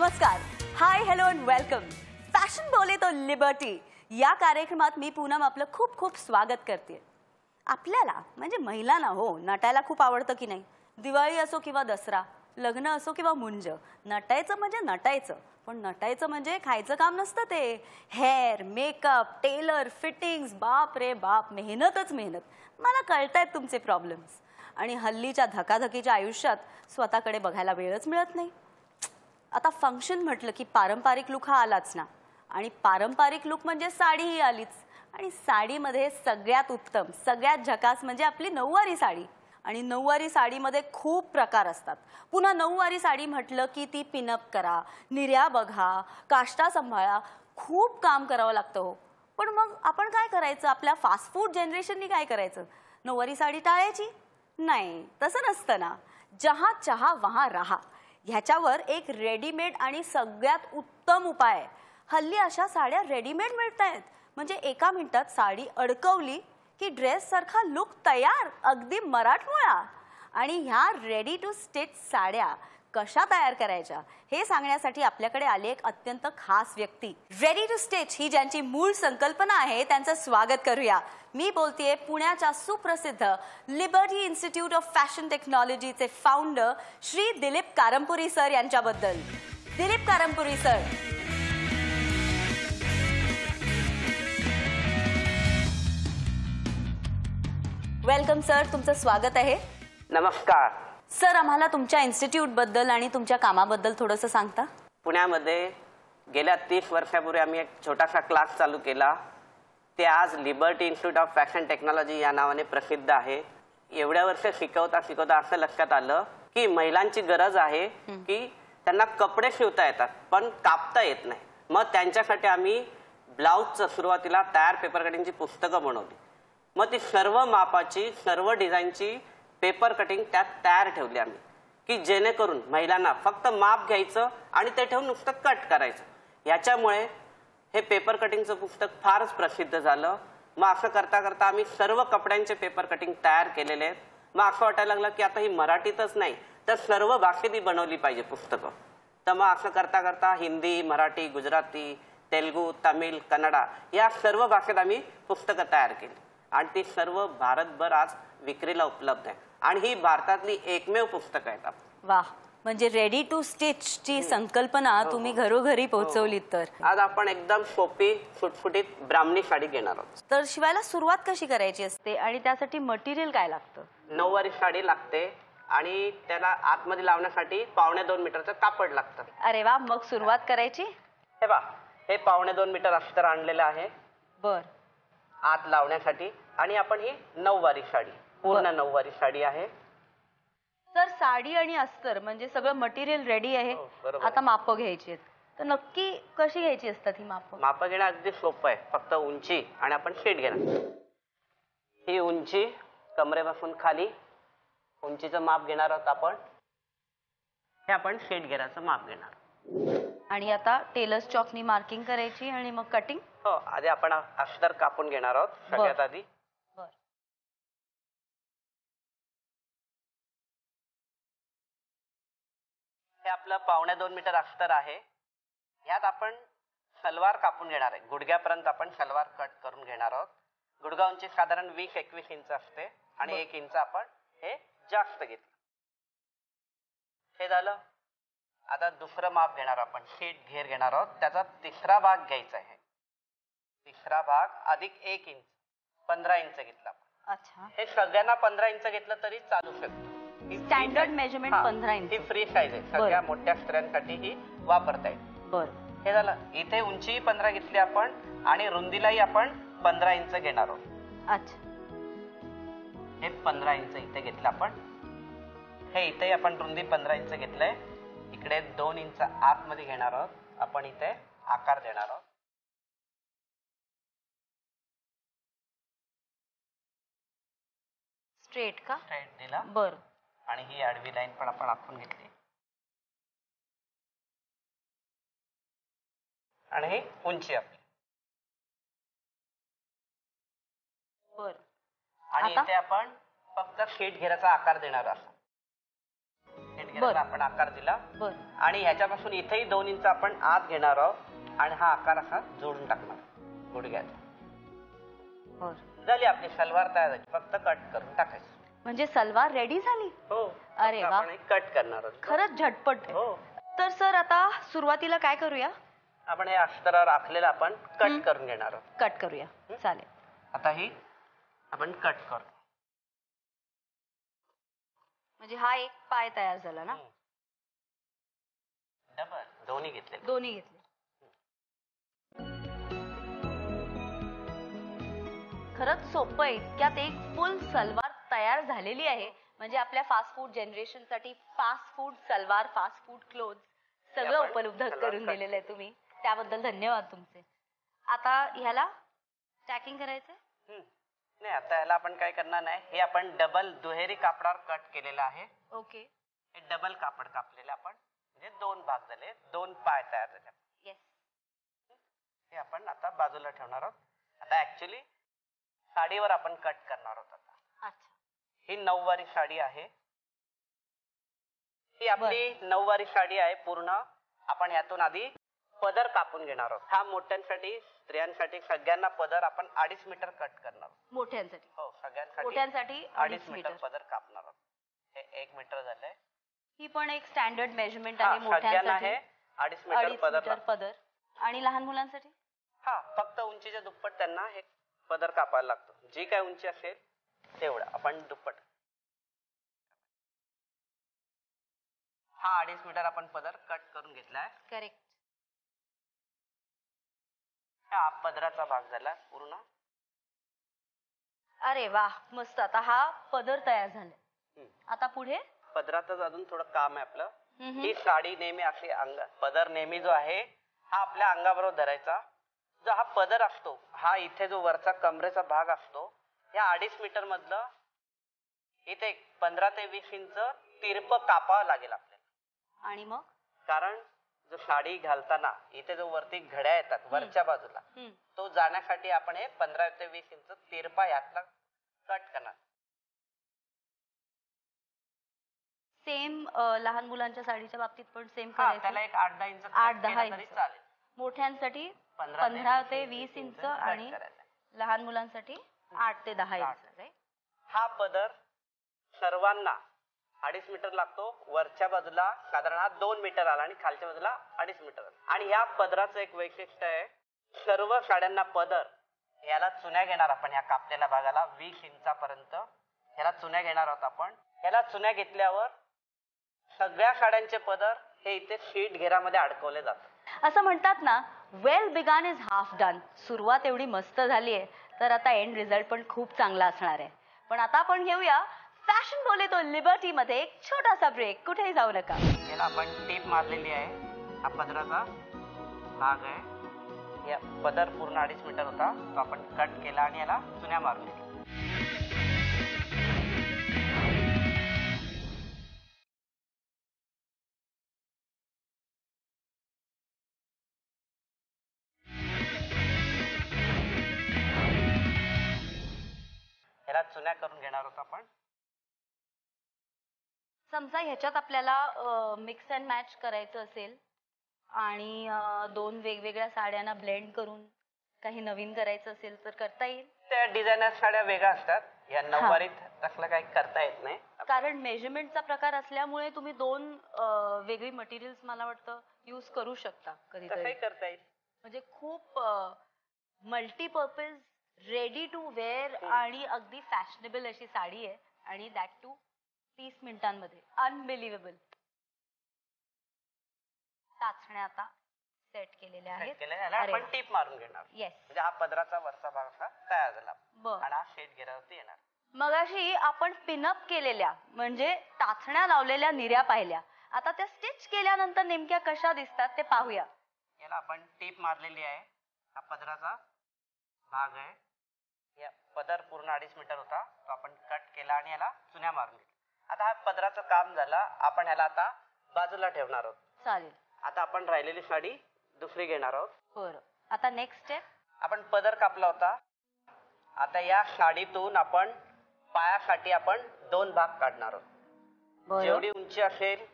नमस्कार. Hi hello and welcome fashion बोले तो लिबर्टी या कार्यक्रमात मी पूनम आपलं खूप खूप स्वागत करते. आपल्याला म्हणजे महिलांना हो नटायला खूप आवडतं की नाही? दिवाळी असो किंवा दसरा लग्न असो किंवा मुंज नटायचं म्हणजे नटायचं पण नटायचं म्हणजे खायचं काम नसतं ते. हेअर मेकअप टेलर फिटिंग्स बाप रे बाप मेहनतच मेहनत. मला कळतायत तुमचे प्रॉब्लेम्स आणि हल्लीच्या धकाधकीच्या आयुष्यात स्वतःकडे बघायला वेळच मिळत नाही. आता फंक्शन म्हटलं की पारंपरिक लुक हा आलाच ना. आणि पारंपरिक लुक म्हणजे साडीही आलीच. आणि साडीमध्ये सगळ्यात उत्तम सगळ्यात झकास म्हणजे आपली नऊवारी साडी. आणि नऊवारी साडीमध्ये खूप प्रकार असतात. पुन्हा नऊवारी साडी म्हटलं की ती पिनअप करा निर्या बघा काष्टा सांभाळा खूप काम करावं लागतं हो. पण मग आपण काय करायचं? आपल्या फास्ट फूड जनरेशननी काय करायचं? नऊवारी साडी टाळायची? नाही तसं नसतं ना. जहा चहा वहा राहा. ह्याच्यावर एक रेडीमेड आणि सगळ्यात उत्तम उपाय हल्ली अशा साड्या रेडीमेड मिळत आहेत म्हणजे एका मिनिटात साडी अडकवली की ड्रेस सारखा लुक तयार अगदी मराठमोळा. आणि ह्या रेडी टू स्टिच साड्या कशा तयार करायच्या हे सांगण्यासाठी आपल्याकडे आली एक अत्यंत खास व्यक्ती. रेडी टू स्टेज ही ज्यांची मूळ संकल्पना आहे त्यांचं स्वागत करूया. मी बोलतेय पुण्याच्या सुप्रसिद्ध लिबर्टी इन्स्टिट्यूट ऑफ फॅशन टेक्नॉलॉजीचे फाउंडर श्री दिलीप कारंपुरी सर यांच्याबद्दल. Dilip Karampuri sir. Welcome sir तुमचं स्वागत आहे. नमस्कार. सर आम्हाला तुमच्या इन्स्टिट्यूटबद्दल आणि तुमच्या कामाबद्दल थोडंसं सांगता? पुण्यामध्ये गेल्या तीस वर्षापूर्वी आम्ही एक छोटासा क्लास चालू केला. ते आज Liberty Institute of Fashion Technology या नावाने प्रसिद्ध आहे. एवढ्या वर्ष शिकवता शिकवता असं लक्षात आलं की महिलांची गरज आहे की त्यांना कपडे शिवता येतात पण कापता येत नाही. मग त्यांच्यासाठी आम्ही ब्लाऊजचं सुरुवातीला तयार पेपर कटिंगची पुस्तकं बनवली. मग ती सर्व मापाची सर्व डिझाईनची पेपर कटिंग त्यात तयार ठेवली आम्ही. की जेणेकरून महिलांना फक्त माप घ्यायचं आणि ते ठेवून नुसतं कट करायचं. याच्यामुळे हे पेपर कटिंगचं पुस्तक फारच प्रसिद्ध झालं. मग असं करता करता आम्ही सर्व कपड्यांचे पेपर कटिंग तयार केलेले आहेत. मग असं वाटायला लागलं की आता ही मराठीतच नाही तर सर्व भाषेत ही बनवली पाहिजे पुस्तकं. तर मग असं करता करता हिंदी मराठी गुजराती तेलगू तमिळ कन्नडा या सर्व भाषेत आम्ही पुस्तकं तयार केली. आणि ती सर्व भारतभर आज विक्रीला उपलब्ध आहे आणि ही भारतातली एकमेव पुस्तकं आहेत वा. म्हणजे रेडी टू स्टिच ची संकल्पना तुम्ही घरोघरी पोहोचवलीत तर. आज आपण एकदम सोपी फुटफुटीत ब्राह्मणी साडी घेणार आहोत. तर शिवायला सुरुवात कशी करायची असते आणि त्यासाठी मटेरियल काय लागतं? नऊवारी साडी लागते आणि त्याला आतमध्ये लावण्यासाठी पावणे दोन मीटरचं कापड लागतं. अरे वा मग सुरुवात करायची? हे बा हे पावणे दोन मीटर अस्तर आणलेलं आहे. बर. आत लावण्यासाठी आणि आपण ही नऊवारी साडी. पूर्ण. नऊवारी साडी आहे. तर साडी आणि अस्तर म्हणजे सगळं मटेरियल रेडी आहे. हो, बरोबर. आता माप घ्यायची आहेत. तर नक्की कशी घ्यायची असतात ही माप? माप घेणं अगदी सोपं आहे. फक्त उंची आणि आपण शीट घेणार ही उंची कमरेपासून खाली. उंचीचं माप घेणार आहोत आपण. हे आपण शीट घेण्याचं माप घेणार. आणि आता टेलर्स चॉकनी मार्किंग करायची आणि मग कटिंग हो आधी आपण अस्तर कापून घेणार आहोत. सगळ्यात आधी. हे आपलं पावणे दोन मीटर अस्तर आहे. ह्यात आपण सलवार कापून घेणार आहे. गुडघ्यापर्यंत आपण सलवार कट करून घेणार आहोत. गुडघा उंची साधारण वीस एकवीस इंच असते आणि एक इंच आपण हे जास्त घेतलं. हे झालं. आता दुसरं माप घेणार आपण. शीट घेर घेणार आहोत. त्याचा तिसरा भाग घ्यायचा आहे. तिसरा भाग अधिक एक इंच. पंधरा इंच घेतला आपण. अच्छा. हे सगळ्यांना पंधरा इंच घेतलं तरी चालू शकतं. Measurement हा, 15 इंच. ही फ्री साईज आहे. सगळ्या मोठ्या स्त्रियांसाठी ही वापरता येईल. बर. हे झालं. इथे उंची पंधरा घेतली आपण आणि रुंदीलाही आपण पंधरा इंच घेणार आहोत. अच्छा. हे पंधरा इंच इथे घेतलं आपण. हे इथे आपण रुंदी पंधरा इंच घेतलंय. इकडे दोन इंच आतमध्ये घेणार आहोत. आपण इथे आकार देणार आहोत. स्ट्रेट का? स्ट्रेट दिला. बर. आणि ही आडवी लाईन पण आपण आखून घेतली. आणि ही उंची आपली. बर. आणि? इथे आपण फक्त शीट घेराचा आकार देणार घेराला आपण आकार दिला. आणि ह्याच्यापासून इथेही दोन इंच आपण आत घेणार आहोत. आणि हा आकार असा जोडून टाकणार गुडघ्यात. झाली आपली सलवार तयार झाली. फक्त कट करून टाकायचं. म्हणजे सलवार रेडी झाली? हो. अरे वा. कट करणार आहोत खरंच झटपट. आहे. हो. तर सर आता सुरुवातीला काय करूया? आपण हे अस्तरावर आखलेलं आपण कट. करून घेणार आहोत. कट करूया. चालेल. आता ही आपण कट करू. म्हणजे हा एक पाय तयार झाला ना? डबल दोन्ही घेतले. दोन्ही घेतले. खरंच सोपं आहे. इतक्यात एक फुल सलवार तयार झालेली आहे. म्हणजे आपल्या fast food जनरेशनसाठी fast food salwar fast food cloth सगळं उपलब्ध करून दिलेलं आहे तुम्ही. त्याबद्दल धन्यवाद तुमचे. आता ह्याला टॅकिंग करायचंय? हं. नाही आता याला आपण काय करणार नाही. हे आपण डबल दुहेरी कापडावर कट केलेलं आहे. ओके हे डबल कापड कापलेलं आपण. म्हणजे दोन भाग झाले. दोन पाय तयार झाले. हे आपण आता बाजूला ठेवणार आहोत. आता ऍक्च्युली साडीवर आपण कट करणार आहोत आता. अच्छा. ही नऊवारी साडी आहे. ही आपली नऊवारी साडी आहे पूर्ण. आपण यातून आधी पदर कापून घेणार आहोत. हा मोठ्यांसाठी स्त्रियांसाठी सगळ्यांना पदर आपण अडीच मीटर कट करणार आहोत. मोठ्यांसाठी. हो सगळ्यांसाठी मोठ्यांसाठी अडीच मीटर पदर कापणार आहोत. हे एक मीटर झालंय. ही पण एक स्टँडर्ड मेजरमेंट आहे मोठ्यांसाठी. अडीच मीटर पदर. पदर. आणि लहान मुलांसाठी? हा फक्त उंचीच्या दुप्पट त्यांना हे पदर कापायला लागतो. जी काय उंची असेल तेवढं. आपण दुप्पट. हा अडीच मीटर आपण पदर कट करून घेतलाय. करेक्ट हा पदराचा भाग झाला पूर्ण. अरे वा मस्त. आता हा पदर तयार हम्म. आता पुढे? पदरातच अजून थोडं काम आहे आपलं. ही साडी नेहमी अशी अंग पदर नेहमी जो आहे हा आपल्या अंगाबरोबर धरायचा. जो हा पदर असतो हा इथे जो वरचा कमरेचा भाग असतो या अडीच मीटर मधलं इथे पंधरा ते वीस इंच तिरप कापावं लागेल आपल्याला आणि मग कारण जो साडी घालताना इथे जो वरती घड्या येतात वरच्या बाजूला. तो जाण्यासाठी आपण हे पंधरा ते वीस इंच तिरपा यातला कट करणार सेम लहान मुलांच्या साडीच्या बाबतीत पण सेम त्याला एक आठ दहा इंच आठ दहा इंच. चालेल मोठ्यांसाठी पंधरा ते वीस इंच आणि. लहान मुलांसाठी आठ ते दहा आठ. इंच? हा पदर सर्वांना अडीच मीटर लागतो. वरच्या बाजूला साधारण हा दोन मीटर आला आणि खालच्या बाजूला अडीच मीटर आला. आणि ह्या पदराचं एक वैशिष्ट्य आहे सर्व साड्यांना पदर याला चुन्या घेणार आपण या कापलेल्या भागाला. वीस इंचापर्यंत ह्याला चुन्या घेणार आहोत आपण. ह्याला चुन्या घेतल्यावर सगळ्या साड्यांचे पदर हे इथे शीट घेरामध्ये अडकवले जातात. असं म्हणतात ना well begun is half done सुरुवात एवढी मस्त झाली आहे तर आता एंड रिझल्ट पण खूप चांगला असणार आहे. पण आता आपण घेऊया फॅशन बोले तो लिबर्टी मध्ये एक छोटासा ब्रेक कुठेही जाऊ नका. याला आपण टेप मारलेली आहे. हा पदराचा भाग आहे. या पदर पूर्ण अडीच मीटर होता. तो आपण कट केला आणि याला चुन्या मारून चुन्या करून घेणार आहोत आपण. समजा ह्याच्यात आपल्याला मिक्स अँड मॅच करायचं असेल आणि दोन वेगवेगळ्या साड्यांना ब्लेंड करून काही नवीन करायचं असेल तर करता येईल? त्या डिझायनर साड्या वेगळ्या असतात. या नऊवारीत तसलं काही करता येत नाही. कारण मेजरमेंटचा प्रकार असल्यामुळे तुम्ही दोन वेगळी मटेरियल्स मला वाटतं यूज करू शकता तसंही करता येईल. म्हणजे खूप मल्टीपर्पज रेडी टू वेअर. आणि अगदी फॅशनेबल अशी साडी आहे. आणि दॅट टू तीस मिनिटांमध्ये. अनबिलिव्हेबल टाचण्या आता सेट केलेल्या आहेत. आपण टीप मारून घेणार. येस म्हणजे हा पदराचा वरचा भाग असा तयार झाला. आणि हा शेत घेरावरती येणार. मगाशी आपण पिनअप केलेल्या म्हणजे टाचण्या लावलेल्या निऱ्या पाहिल्या. आता त्या स्टिच केल्यानंतर नेमक्या कशा दिसतात ते पाहूया. याला आपण टीप मारलेली आहे. हा पदराचा भाग आहे. या पदर पूर्ण अडीच मीटर होता तो आपण कट केला आणि याला चुन्या मारून घेतल्या. आता हा पदराचं काम झालं आपण ह्याला आता बाजूला ठेवणार आहोत. चालेल. आता आपण राहिलेली साडी दुसरी घेणार आहोत. बरं. आता नेक्स्ट स्टेप आपण पदर कापला होता. आता या साडीतून आपण पायासाठी आपण दोन भाग काढणार आहोत. जेवढी उंची असेल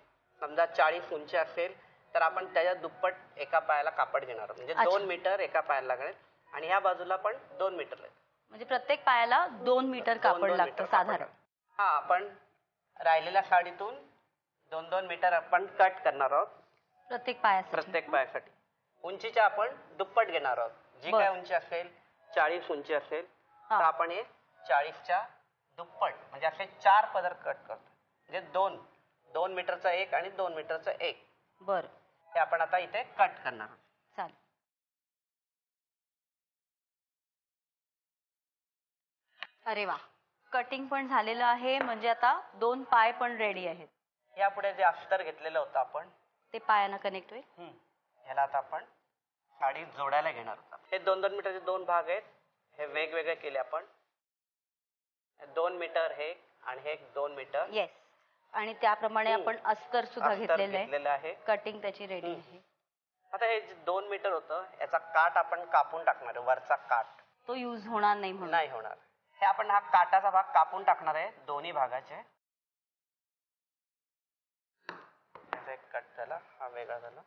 समजा चाळीस उंची असेल तर आपण त्याच्या दुप्पट एका पायाला कापड घेणार आहोत. म्हणजे. दोन मीटर एका पायाला लागेल आणि ह्या बाजूला पण दोन मीटर लागेल. म्हणजे प्रत्येक पायाला दोन मीटर कापड दोन लागतं मीटर साधारण. हा आपण राहिलेल्या साडीतून दोन दोन मीटर आपण कट करणार आहोत. प्रत्येक पायासाठी. प्रत्येक पायासाठी. उंचीच्या आपण दुप्पट घेणार आहोत. जी बर. काय उंची असेल चाळीस उंची असेल हा. तर आपण हे चाळीसच्या दुप्पट म्हणजे असे चार पदर कट करतो म्हणजे दोन दोन मीटरचा एक आणि दोन मीटरचा एक. बर. हे आपण आता इथे कट करणार आहोत. चालेल. अरे वा. कटिंग पण झालेलं आहे म्हणजे आता दोन पाय पण रेडी आहेत. यापुढे जे अस्तर घेतलेलं होतं आपण ते पायानं कनेक्ट होईल? ह्याला आता आपण साडी जोडायला घेणार आहोत हे दोन दोन मीटरचे दोन भाग आहेत. हे वेगवेगळे केले आपण. हे दोन मीटर हे आणि हे एक दोन मीटर. येस आणि त्याप्रमाणे हम्म. आपण अस्तर सुद्धा अस्तर घेतलेलं आहे. घेतलेलं आहे. कटिंग त्याची रेडी हम्म. आहे. आता हे जे दोन मीटर होतं याचा काठ आपण कापून टाकणार आहे वरचा काठ तो यूज होणार नाही म्हणून. नाही होणार. हे आपण हा काटाचा भाग कापून टाकणार आहे दोन्ही भागाचे एक कट झाला हा वेगळा झाला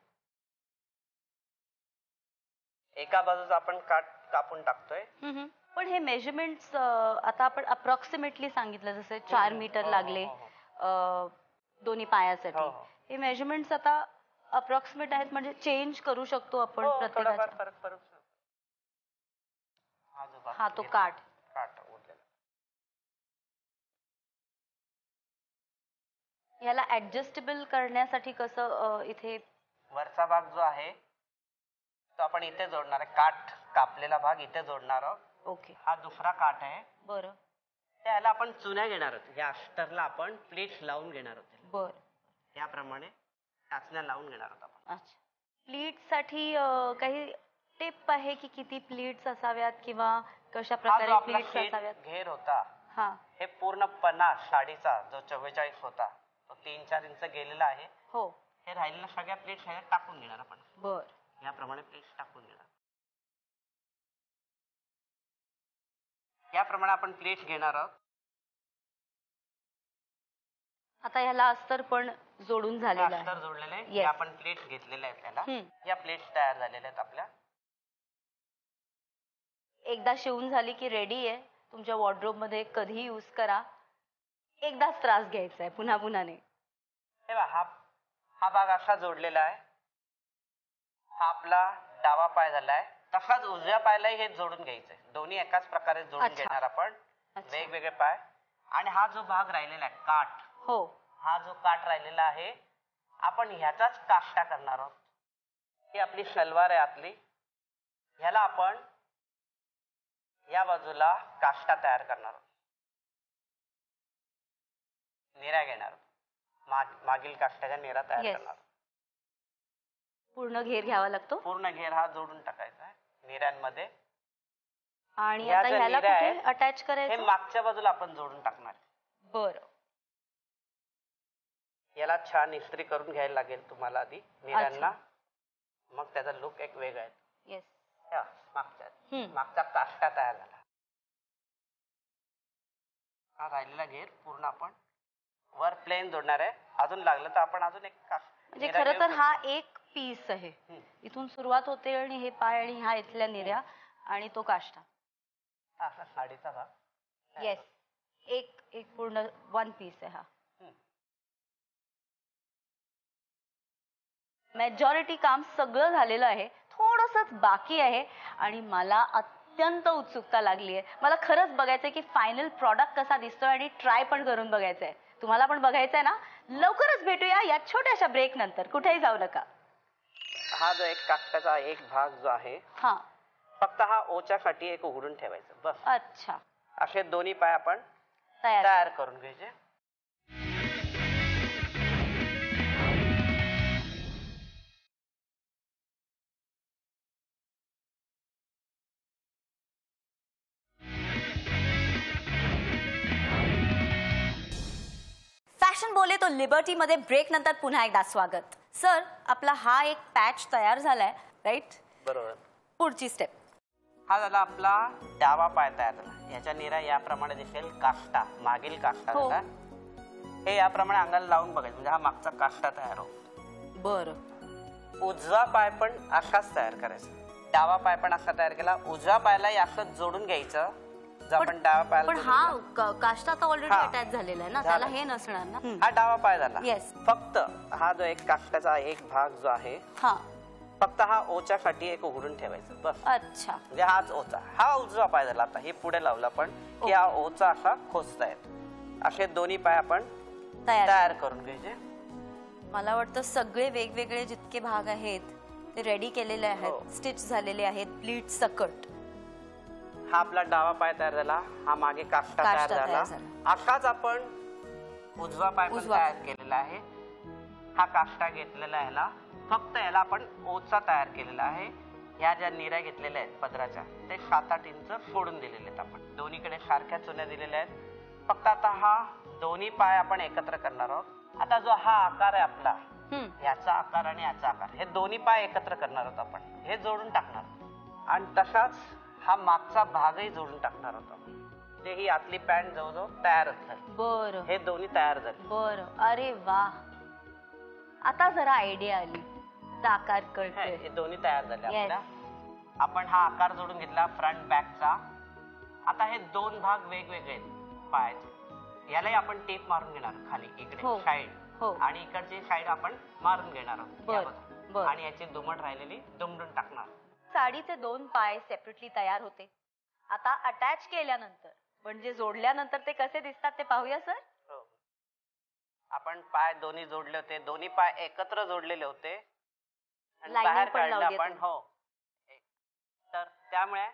एका बाजूचा आपण काट कापून टाकतोय. पण हे मेजरमेंट आता आपण अप्रॉक्सिमेटली सांगितलं जसं चार मीटर हो, लागले हो, हो. अ, दोन्ही पायासाठी हो, हो. हे मेजरमेंट्स आता अप्रॉक्सिमेट आहेत म्हणजे चेंज करू शकतो आपण हो, शकतो. हा हा तो घेतला, याला ऍडजस्टेबल करण्यासाठी कसं इथे वरचा भाग जो आहे तो आपण इथे जोडणार आहे. काठ कापलेला भाग इथे जोडणार आहोत. ओके. हा दुसरा काठ आहे. बरं. त्याला आपण चुन्या घेणार आहोत. या अष्टरला आपण प्लेट्स लावून घेणार आहोत. बर. याप्रमाणे टाचण्या लावून घेणार आहोत आपण. अच्छा. प्लीट्ससाठी काही टिप आहे की किती प्लीट्स असाव्यात किंवा कशा प्रकारे प्लीट्स असाव्यात? घेर होता हा. हे पूर्ण पन्नास साडीचा जो चव्वेचाळीस होता तीन चार इंच गेलेला आहे. हो. हे राहिलेल्या सगळ्या प्लेट्स ह्याच्यात टाकून घेणार आपण. बर. याप्रमाणे प्लेट्स टाकून घेणार याप्रमाणे आपण प्लेट्स घेणार आहोत. आता ह्याला अस्तर पण जोडून हे झालेलं अस्तर जोडलेले. Yes. हे आपण प्लेट्स घेतलेल्या आहेत त्याला. हम्म. या प्लेट्स तयार झालेल्या आहेत आपल्या. एकदा शिवून झाली की रेडी आहे. तुमच्या वॉर्ड्रोबमध्ये कधीही यूज करा. एकदाच त्रास घ्यायचा आहे पुन्हा पुन्हा नाही. हे बघा, हा हा भाग असा जोडलेला आहे. हा आपला डावा पाय झालाय. तसाच उजव्या पायालाही हे जोडून घ्यायचंय. दोन्ही एकाच प्रकारे जोडून अच्छा. घेणार आपण. अच्छा. वेगवेगळे पाय. आणि हा जो भाग राहिलेला आहे काठ. हो. हा जो काठ राहिलेला आहे आपण ह्याचाच काष्टा करणार आहोत. ही आपली सलवार आहे आतली ह्याला आपण या बाजूला काष्टा तयार करणार आहोत. निऱ्या घेणार आहोत. माग- मागील काष्टाच्या निरा तयार Yes. करणार. पूर्ण घेर घ्यावा लागतो. पूर्ण घेर हा जोडून टाकायचा आहे निऱ्यांमध्ये. आणि ह्या आता ज्या ह्याला निऱ्या कुठे आहेत, अटॅच हे करायचं मागच्या बाजूला आपण जोडून टाकणार आहे. बरं. याला छान इस्त्री करून घ्यायला लागेल तुम्हाला आधी निऱ्यांना. मग त्याचा लुक एक वेगळा आहे. येस हा, मागच्या. मागचा काष्टा तयार झाला. हा राहिलेला घेर पूर्ण आपण वर प्लेन जोडणार आहे. अजून लागलं तर आपण अजून एक म्हणजे खरं तर. हा एक पीस आहे. इथून सुरुवात होते आणि हे पाय आणि ह्या इथल्या निर्या आणि तो काष्टा. हा साडीचा भाग येस एक एक पूर्ण वन पीस आहे हा. मेजॉरिटी काम सगळं झालेलं आहे. थोडंसंच बाकी आहे. आणि मला अत्यंत उत्सुकता लागली आहे मला खरंच बघायचंय की फायनल प्रॉडक्ट कसा दिसतोय आणि ट्राय पण करून बघायचंय. तुम्हाला पण बघायचंय ना? लवकरच भेटूया या छोट्याशा ब्रेक नंतर. कुठेही जाऊ नका. हा जो एक काष्टाचा एक भाग जो आहे हा. फक्त हा ओच्यासाठी एक उघडून ठेवायचं. बस. अच्छा. असे दोन्ही पाय आपण तयार तयार करून घ्यायचे. बोले तो लिबर्टी मध्ये ब्रेक नंतर पुन्हा एकदा स्वागत. सर आपला हा एक पॅच तयार झालाय राईट बरोबर. पुढची स्टेप हा झाला आपला डावा पाय तयार झाला. याच्या निरा याप्रमाणे दिसेल काष्टा मागील काष्टा हो. झाला हे याप्रमाणे अंगाला लावून बघायचं म्हणजे हा मागचा काष्टा तयार हो बर. उजवा पाय पण असाच तयार करायचा. डावा पाय पण असा तयार केला उजव्या पायालाही असं जोडून घ्यायचं. जो आपण डावा पायाला पण हा काष्टा तर ऑलरेडी हा. अटॅच झालेला आहे ना. त्याला हे नसणार ना? हा डावा पाय झाला. फक्त हा जो एक काष्टाचा एक भाग जो आहे हा. फक्त हा ओच्यासाठी एक उघडून ठेवायचं बस. अच्छा. म्हणजे हाच ओचा. हा उजवा पाय झाला. आता हे पुढे लावला आपण की हा ओचा असा खोचता येतो. असे दोन्ही पाय आपण तयार. करून घ्यायचे. मला वाटतं सगळे वेगवेगळे जितके भाग आहेत ते रेडी केलेले हो. आहेत स्टिच झालेले आहेत प्लीट सकट. हा आपला डावा पाय तयार झाला. हा मागे काष्टा तयार झाला. असाच आपण उजवा पाय पण तयार. केलेला आहे. हा काष्टा घेतलेला आहे याला. फक्त याला आपण ओचा तयार केलेला आहे. ह्या ज्या निऱ्या घेतलेल्या आहेत पदराच्या ते सात आठ इंच सोडून दिलेले आहेत आपण. दोन्हीकडे सारख्या चुन्या दिलेल्या आहेत. फक्त आता हा दोन्ही पाय आपण एकत्र करणार आहोत. आता जो हा आकार आहे आपला याचा आकार आणि याचा आकार हे दोन्ही पाय एकत्र करणार आहोत आपण. हे जोडून टाकणार. आणि तसाच हा मागचा भागही जोडून टाकणार आपण म्हणजे ही आतली पॅन्ट जवळजवळ तयारच झाली. बर. हे दोन्ही तयार झाले. बर. अरे वा. आता जरा आयडिया आली. आता आकार हे कळतोय हे दोन्ही तयार झाले Yes. आपल्या. आपण हा आकार जोडून घेतला फ्रंट बॅकचा आता हे दोन भाग वेगवेगळे आहेत. पायाचे. यालाही आपण टेप मारून घेणार खाली. हो. इकडे साईड हो. आणि इकडची साईड आपण मारून घेणार आहोत. बर, या बाजूला. बर. आणि याची दुमट राहिलेली दुमडून टाकणार साडीचे दोन पाय सेपरेटली तयार होते. आता अटॅच केल्यानंतर म्हणजे जोडल्यानंतर ते कसे दिसतात ते पाहूया सर हो. आपण पाय दोन्ही जोडले होते. दोन्ही पाय एकत्र जोडलेले होते. आणि बाहेर काढले आपण. हो. तर त्यामुळे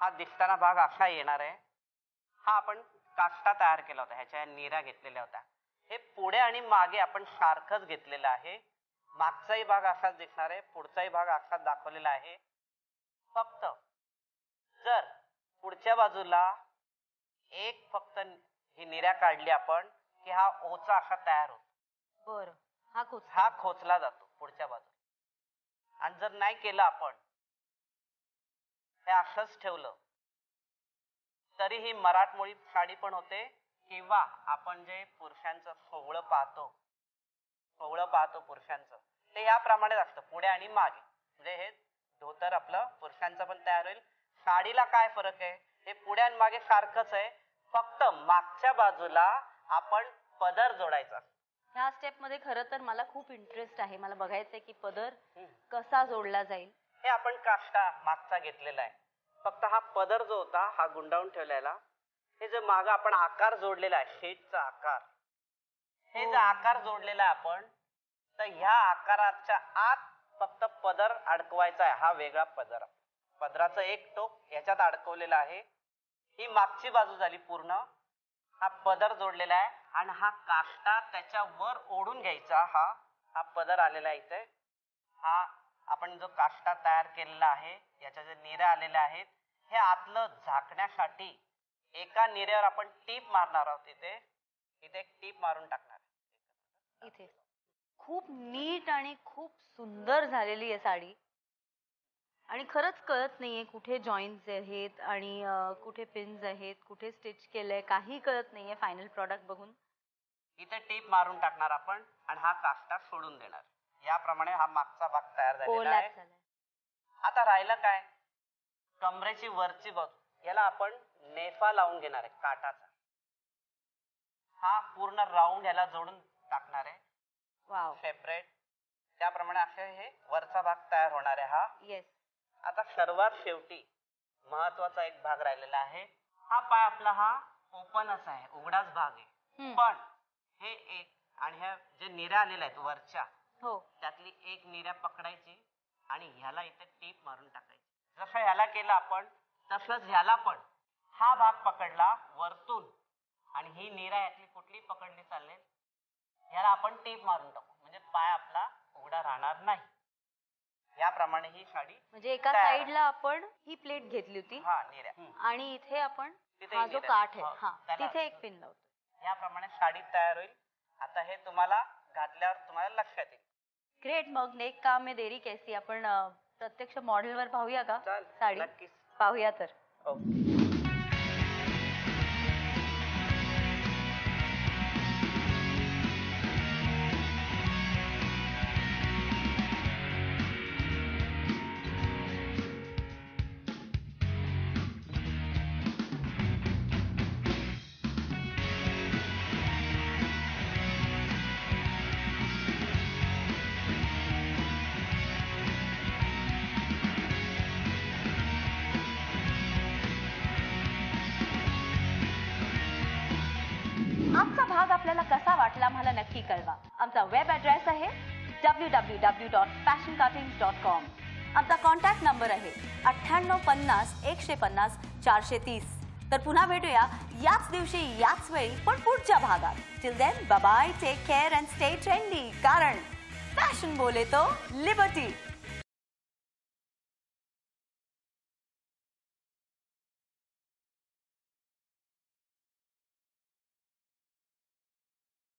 हा दिसताना भाग असा येणार आहे. हा आपण काष्टा तयार केला होता. ह्याच्या निरा घेतलेल्या होत्या. हे पुढे आणि मागे आपण सारखंच घेतलेलं आहे. मागचाही भाग असाच दिसणार आहे. पुढचाही भाग असाच दाखवलेला आहे. फक्त. जर पुढच्या बाजूला एक फक्त ही निर्या काढली आपण की हा ओचा असा तयार होतो. बर. हा कुच हा खोचला जातो पुढच्या बाजूला. आणि जर नाही केलं आपण हे असंच ठेवलं तरी ही मराठमोळी साडी पण होते किंवा आपण जे पुरुषांचं सोहळं पाहतो सोहळं पाहतो पुरुषांचं ते याप्रमाणेच असतं पुढे आणि मागे. म्हणजे हे धोतर आपलं पुरुषांचं पण तयार होईल. साडीला काय फरक आहे? हे पुढे आणि मागे सारखंच आहे. फक्त मागच्या बाजूला आपण पदर जोडायचा. ह्या स्टेपमध्ये खरं तर मला खूप इंटरेस्ट आहे. मला बघायचंय की पदर. कसा जोडला जाईल. हे आपण काष्टा मागचा घेतलेला आहे. फक्त हा पदर जो होता हा गुंडाळून ठेवलेला. हे जे माग आपण आकार जोडलेला आहे शेटचा आकार. हे जे आकार जोडलेला आहे आपण तर ह्या आकाराच्या आत फक्त पदर अडकवायचा आहे हा वेगळा पदर. पदराचं एक टोक ह्याच्यात अडकवलेलं आहे. ही मागची बाजू झाली पूर्ण. हा पदर जोडलेला आहे आणि हा काष्टा त्याच्या वर ओढून घ्यायचा. हा हा पदर आलेला आहे इथे. हा आपण जो काष्टा तयार केलेला आहे याच्या जे निऱ्या आलेल्या आहेत हे आतलं झाकण्यासाठी एका निऱ्यावर आपण टीप मारणार आहोत इथे. इथे एक टीप मारून टाकणार इथे. खूप नीट आणि खूप सुंदर झालेली आहे साडी. आणि खरंच कळत नाहीये कुठे जॉईंट्स आहेत आणि कुठे पिन्स आहेत कुठे स्टिच केलंय काही कळत नाहीये फायनल प्रॉडक्ट बघून. इथे टीप मारून टाकणार आपण आणि हा काष्टा सोडून देणार. याप्रमाणे हा मागचा भाग तयार झालेला आहे. आता राहिलं काय? कमरेची वरची बाजू याला आपण नेफा लावून घेणार आहे काटाचा हा पूर्ण राऊंड याला जोडून टाकणार आहे. सेपरेट त्याप्रमाणे असे हे वरचा भाग तयार होणार आहे हा. येस आता सर्वात शेवटी महत्त्वाचा एक भाग राहिलेला आहे. हा पाय आपला हा ओपनच आहे उघडाच भाग आहे. पण हे एक आणि ह्या जे निऱ्या आलेल्या आहेत वरच्या हो. त्यातली एक निऱ्या पकडायची आणि ह्याला इथे टीप मारून टाकायची. जसं ह्याला केलं आपण तसंच ह्याला पण. हा भाग पकडला वरतून आणि ही निरा यातली कुठली पकडली चालेल ह्याला आपण टीप मारून टाकू. म्हणजे पाय आपला उघडा राहणार नाही. याप्रमाणे ही साडी म्हणजे एका तयार. साइडला आपण ही प्लेट घेतली होती. हा निऱ्या. आणि इथे आपण तिथे हा जो. काठ आहे हो, हा त्याला- तिथे एक पिन लावतो. याप्रमाणे साडी तयार होईल. आता हे तुम्हाला घातल्यावर तुम्हाला लक्षात येईल. ग्रेट मग नेक काम में देरी कैसी आपण अं, प्रत्यक्ष मॉडेलवर पाहूया का? चाल साडी. नक्कीच. पाहूया तर. ओके. वाटला आम्हाला नक्की कळवा. आमचा वेब ॲड्रेस आहे W W W dot fashion cuttings dot com आमचा कॉन्टॅक्ट नंबर आहे अठ्ठ्याण्णव पन्नास एकशे पन्नास चारशे तीस. तर पुन्हा भेटूया याच दिवशी याच वेळी पण पुढच्या भागात. Till then bye take care and stay trendy कारण फॅशन बोले तो लिबर्टी